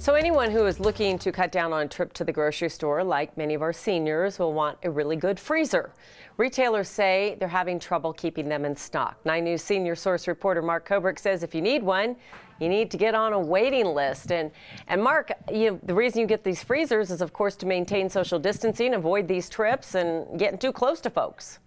So anyone who is looking to cut down on a trip to the grocery store, like many of our seniors, will want a really good freezer. Retailers say they're having trouble keeping them in stock. 9 News senior source reporter Mark Koebrich says if you need one, you need to get on a waiting list. And and Mark, you know, the reason you get these freezers is of course to maintain social distancing, avoid these trips and getting too close to folks.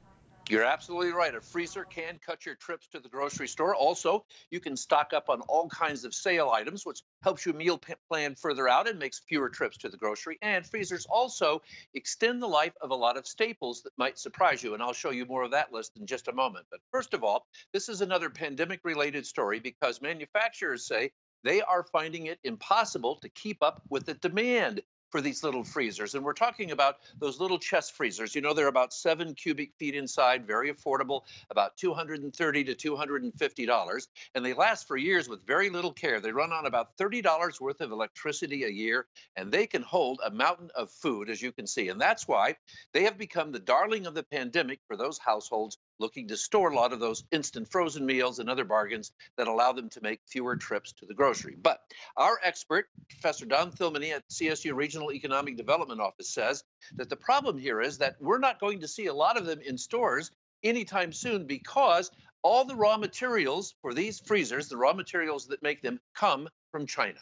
You're absolutely right. A freezer can cut your trips to the grocery store. Also, you can stock up on all kinds of sale items, which helps you meal plan further out and makes fewer trips to the grocery. And freezers also extend the life of a lot of staples that might surprise you. And I'll show you more of that list in just a moment. But first of all, this is another pandemic related story because manufacturers say they are finding it impossible to keep up with the demand for these little freezers. And we're talking about those little chest freezers. You know, they're about seven cubic feet inside, very affordable, about 230 to $250. And they last for years with very little care. They run on about $30 worth of electricity a year, and they can hold a mountain of food, as you can see. And that's why they have become the darling of the pandemic for those households looking to store a lot of those instant frozen meals and other bargains that allow them to make fewer trips to the grocery. But our expert, Professor Dawn Thilmany at CSU Regional Economic Development Office, says that the problem here is that we're not going to see a lot of them in stores anytime soon because all the raw materials for these freezers, the raw materials that make them, come from China.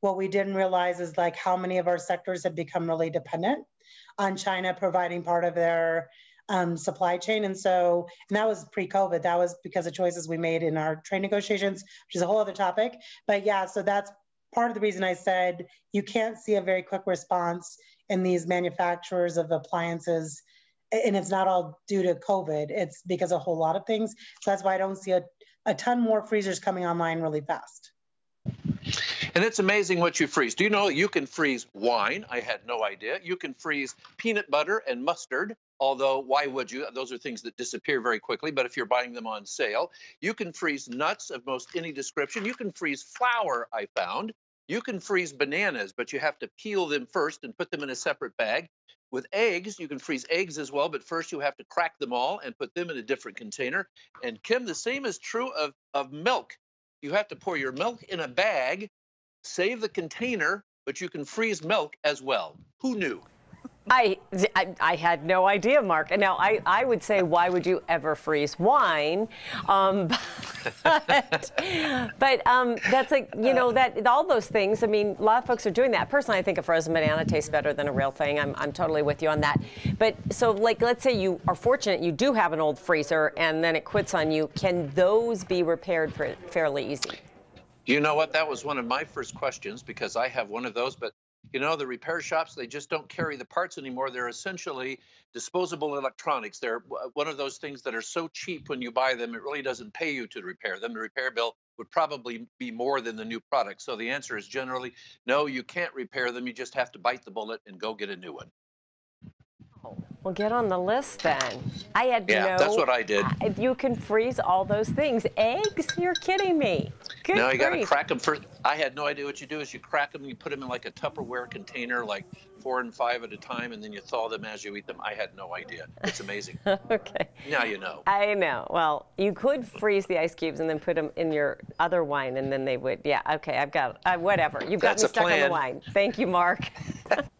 What we didn't realize is like how many of our sectors have become really dependent on China providing part of their um, supply chain. And so, and that was pre COVID. That was because of choices we made in our trade negotiations, which is a whole other topic. But yeah, so that's part of the reason I said you can't see a very quick response in these manufacturers of appliances. And it's not all due to COVID, it's because a whole lot of things. So that's why I don't see a, a ton more freezers coming online really fast. And it's amazing what you freeze. Do you know you can freeze wine? I had no idea. You can freeze peanut butter and mustard, although why would you? Those are things that disappear very quickly, but if you're buying them on sale, you can freeze nuts of most any description. You can freeze flour, I found. You can freeze bananas, but you have to peel them first and put them in a separate bag. With eggs, you can freeze eggs as well, but first you have to crack them all and put them in a different container. And Kim, the same is true of, of milk. You have to pour your milk in a bag, save the container, but you can freeze milk as well. Who knew? I, I, I, had no idea, Mark. And now, I, I would say, why would you ever freeze wine? Um, but, but um, that's like, you know, that all those things. I mean, a lot of folks are doing that. Personally, I think a frozen banana tastes better than a real thing. I'm, I'm totally with you on that. But so, like, let's say you are fortunate you do have an old freezer and then it quits on you. Can those be repaired fairly easy? You know what? That was one of my first questions because I have one of those, but you know, the repair shops, they just don't carry the parts anymore. They're essentially disposable electronics. They're one of those things that are so cheap when you buy them, it really doesn't pay you to repair them. The repair bill would probably be more than the new product. So the answer is generally no, you can't repair them. You just have to bite the bullet and go get a new one. Oh, well, get on the list then. I had yeah, no. that's what I did. If you can freeze all those things, eggs? You're kidding me. Good no, you got to crack them first. I had no idea what you do is you crack them, you put them in like a Tupperware container, like four and five at a time, and then you thaw them as you eat them. I had no idea. It's amazing. okay. Now you know. I know. Well, you could freeze the ice cubes and then put them in your other wine, and then they would. Yeah. Okay. I've got uh, whatever. You've got That's me stuck plan. on the wine. Thank you, Mark.